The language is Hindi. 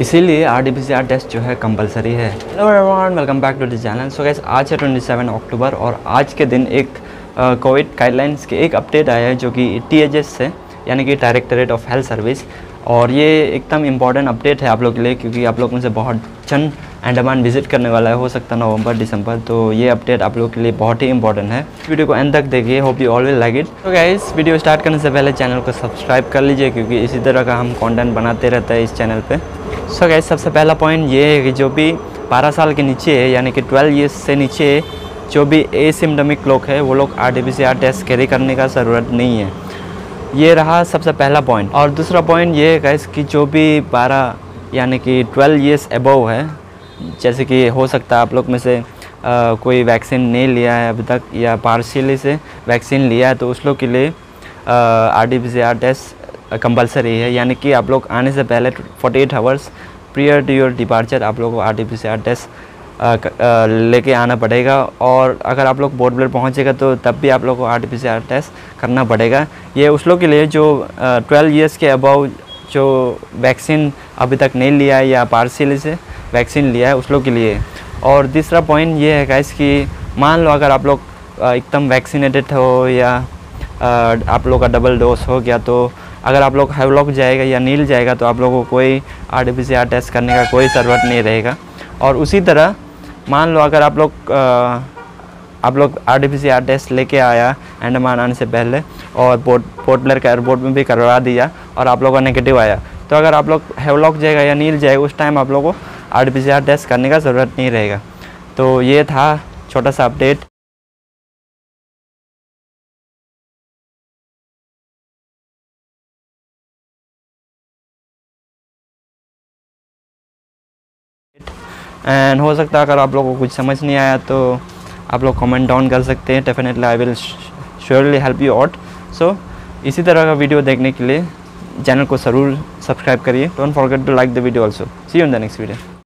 इसीलिए R D P R test जो है कंपलसरी है। Hello everyone welcome back to this channel so guys आज है 27 अक्टूबर और आज के दिन एक कोविड गाइडलाइंस के एक अपडेट आया है जो कि टी एच एस से यानी कि डायरेक्टरेट ऑफ़ हेल्थ सर्विस और ये एकदम इंपॉर्टेंट अपडेट है आप लोग के लिए क्योंकि आप लोग में से बहुत जन अंडमान विज़िट करने वाला है, हो सकता है नवंबर दिसंबर तो ये अपडेट आप लोग के लिए बहुत ही इंपॉर्टेंट है। वीडियो को एंड तक देखिए hope you all will like it तो गाइस वीडियो स्टार्ट करने से पहले चैनल को सब्सक्राइब कर लीजिए क्योंकि इसी तरह का हम कंटेंट बनाते रहते हैं इस चैनल पे। सो गाइस सबसे पहला पॉइंट ये है कि जो भी 12 साल के नीचे है यानी कि 12 ईयर्स से नीचे जो भी एसिम्टमिक लोग हैं वो लोग आर टी टेस्ट कैरी करने का ज़रूरत नहीं है। ये रहा सबसे पहला पॉइंट और दूसरा पॉइंट ये है गैस कि जो भी 12 यानी कि 12 ईयर्स एबव है जैसे कि हो सकता है आप लोग में से आ, कोई वैक्सीन नहीं लिया है अभी तक या पार्शियली से वैक्सीन लिया है तो उस लोग के लिए R D P test compulsory है, यानी कि आप लोग आने से पहले 48 hours prior to your departure आप लोग को R T P C R test लेके आना पड़ेगा और अगर आप लोग बोर्ड ब्लड पहुँचेगा तो तब भी आप लोग को R T P C R test करना पड़ेगा। ये उस लोग के लिए जो ट्वेल्व ईयर्स के अबव जो वैक्सीन अभी तक नहीं लिया है या पार्सियली से वैक्सीन लिया है उस लोग के लिए। और तीसरा पॉइंट ये है गाइस कि मान लो अगर आप लोग एकदम वैक्सीनेटेड हो या आप लोग का डबल डोज हो गया तो अगर आप लोग हेवलॉक जाएगा या नील जाएगा तो आप लोगों को कोई आर टी टेस्ट करने का कोई ज़रूरत नहीं रहेगा। और उसी तरह, मान लो अगर आप लोग आप लोग आर टी टेस्ट लेके आया अंडमान आने से पहले, और पोर्ट पोर्ट ब्लेयर का एयरपोर्ट में भी करवा दिया और आप लोगों का नेगेटिव आया तो अगर आप लोग हेवलॉक जाएगा या नील जाएगा, उस टाइम आप लोगों को आर टेस्ट करने का ज़रूरत नहीं रहेगा। तो ये था छोटा सा अपडेट। एंड हो सकता है अगर आप लोगों को कुछ समझ नहीं आया तो आप लोग कमेंट डाउन कर सकते हैं। Definitely I will surely help you out so इसी तरह का वीडियो देखने के लिए चैनल को ज़रूर सब्सक्राइब करिए। Don't forget to like the video also see you in the next video